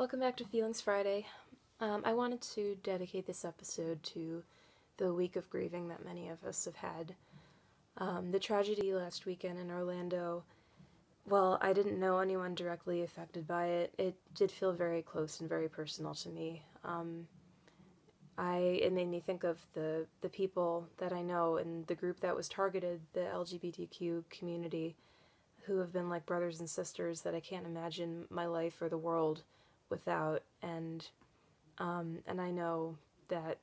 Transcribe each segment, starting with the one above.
Welcome back to Feelings Friday. Um, I wanted to dedicate this episode to the week of grieving that many of us have had. Um, the tragedy last weekend in Orlando, well, I didn't know anyone directly affected by it. It did feel very close and very personal to me. Um, I it made me think of the the people that I know and the group that was targeted, the LGBTQ community, who have been like brothers and sisters that I can't imagine my life or the world without. And um, and I know that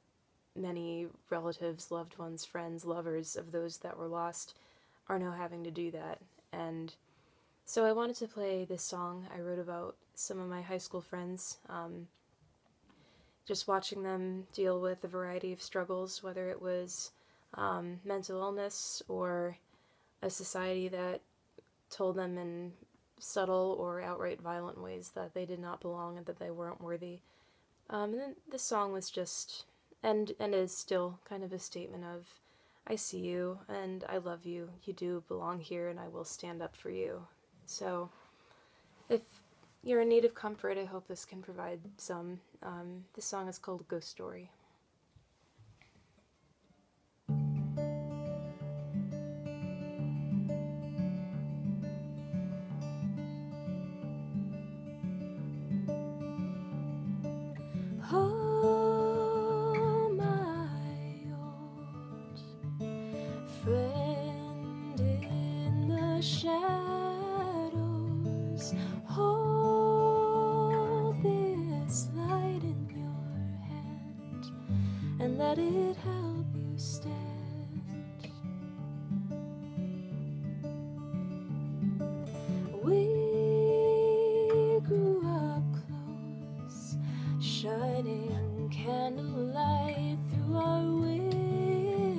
many relatives, loved ones, friends, lovers of those that were lost are now having to do that. And so I wanted to play this song I wrote about some of my high school friends. Um, just watching them deal with a variety of struggles, whether it was um, mental illness or a society that told them in subtle or outright violent ways that they did not belong and that they weren't worthy. Um, and then this song was just, and and is still kind of a statement of, I see you and I love you. You do belong here, and I will stand up for you. So, if you're in need of comfort, I hope this can provide some. Um, this song is called Ghost Story. Let it help you stand. We grew up close, shining candlelight through our windows.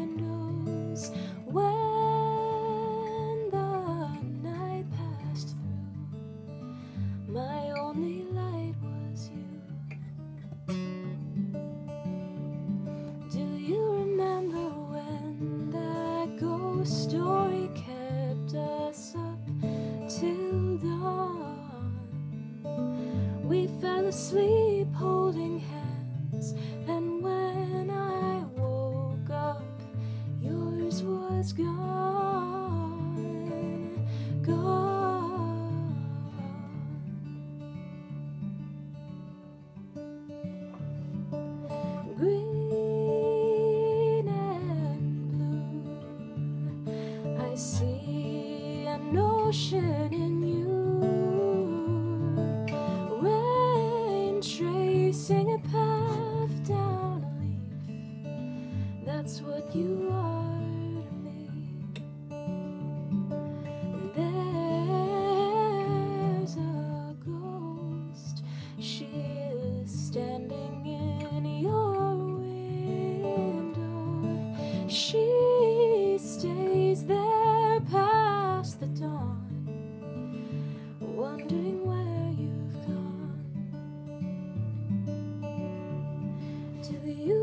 When the night passed through, my only fell asleep holding hands, and when I woke up, yours was gone, gone. Green and blue, I see an ocean in That's what you are to me. And there's a ghost. She is standing in your window. She stays there past the dawn, wondering where you've gone. Do you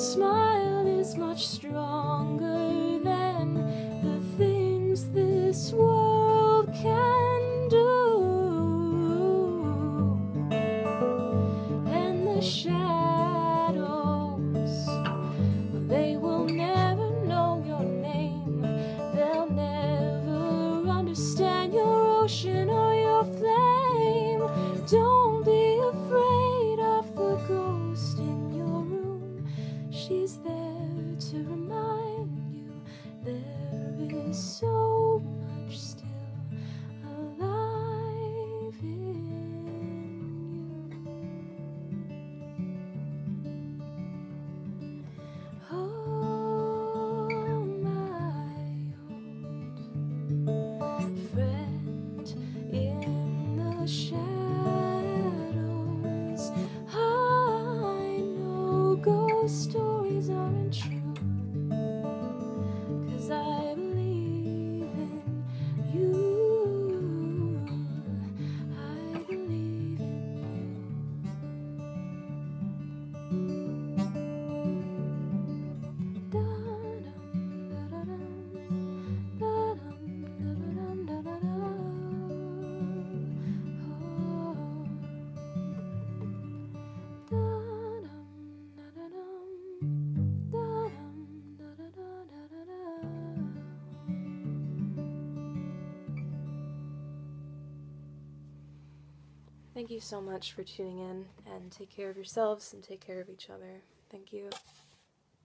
smile is much stronger. shine. Thank you so much for tuning in and take care of yourselves and take care of each other. Thank you.